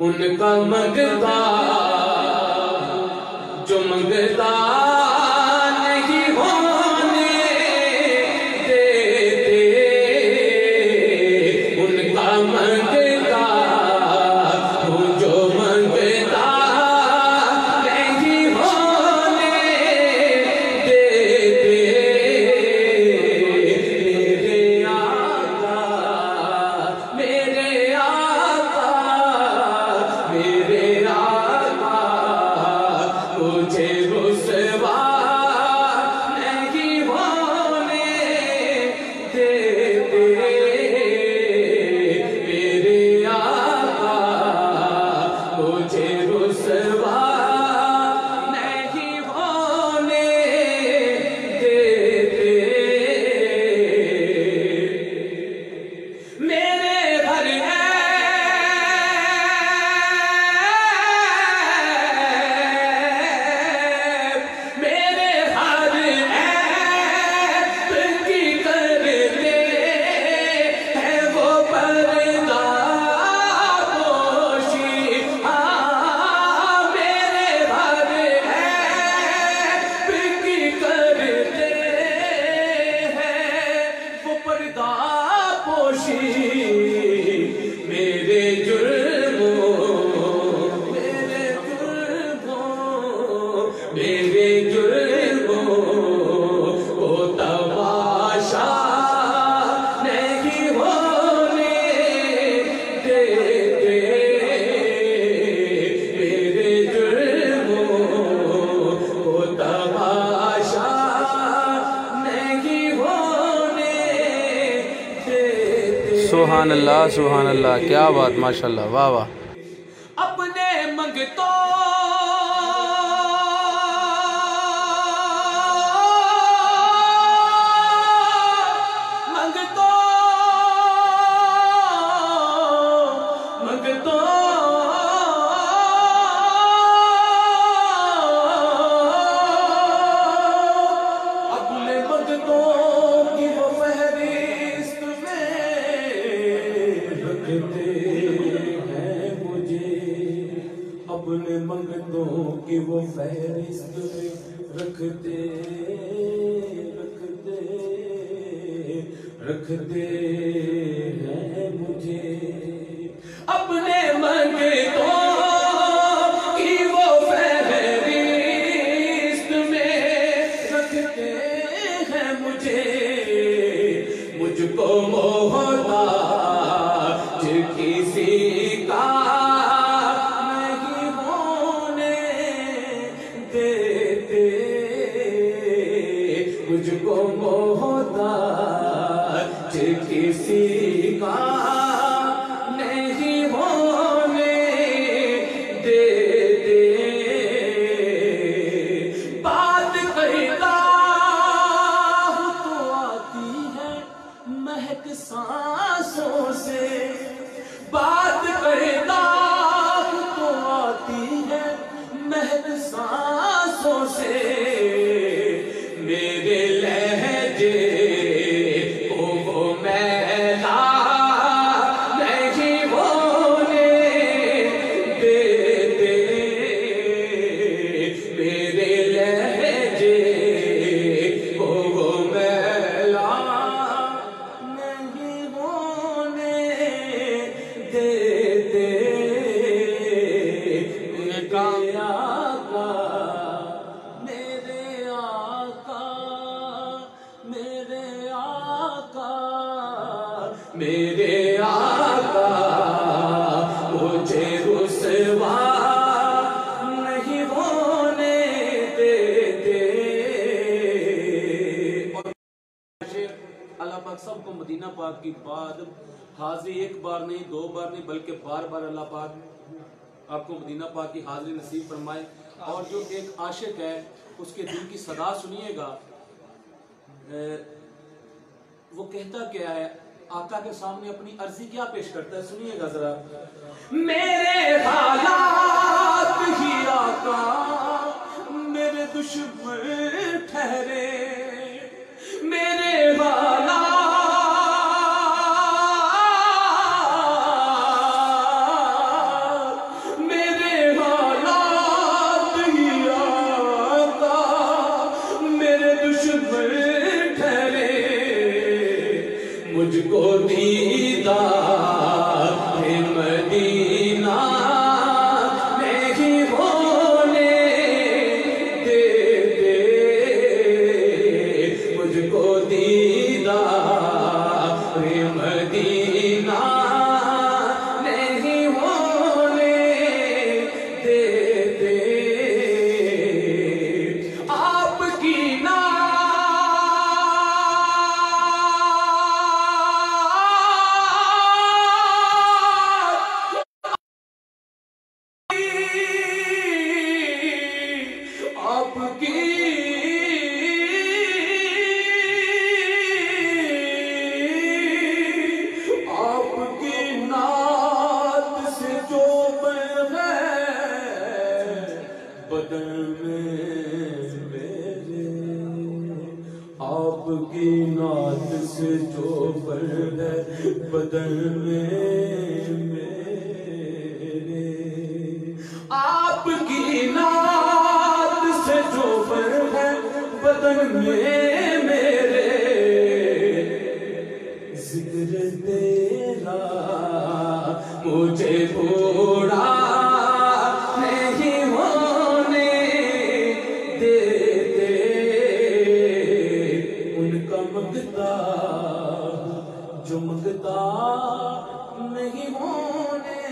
उनका मंगता जो मंगता सुहान अल्लाह सुहान अल्लाह क्या बात माशाल्लाह वाह वाह। फहरिस्त रखते रखते रखते हैं मुझे। अपने मंगतों की मुझको मोहताज किसी का नहीं होने देते बात कहता तो आती है महक सांसों से। बात कहता तो आती है महक सांसों से। मेरे आका, मुझे रुसवा नहीं होने देते। अल्लाह पाक सबको मदीना पाक की बाद हाजिरी एक बार नहीं, दो बार नहीं, बल्कि बार बार अल्लाह पाक आपको मदीना पाक की हाजिरी नसीब फरमाए। और जो एक आशिक है, उसके दिल की सदा सुनिएगा। वो कहता क्या है? आका के सामने अपनी अर्जी क्या पेश करता है? सुनिएगा जरा। मेरे हालात ही आका, मेरे दुश्मन ठहरे, मेरे मुझको दीदा बदन में मेरे, आपकी नात से जो फर है, बदन में मेरे। ज़िक्र तेरा मुझे देते। उनका मंगता जो मंगता नहीं होने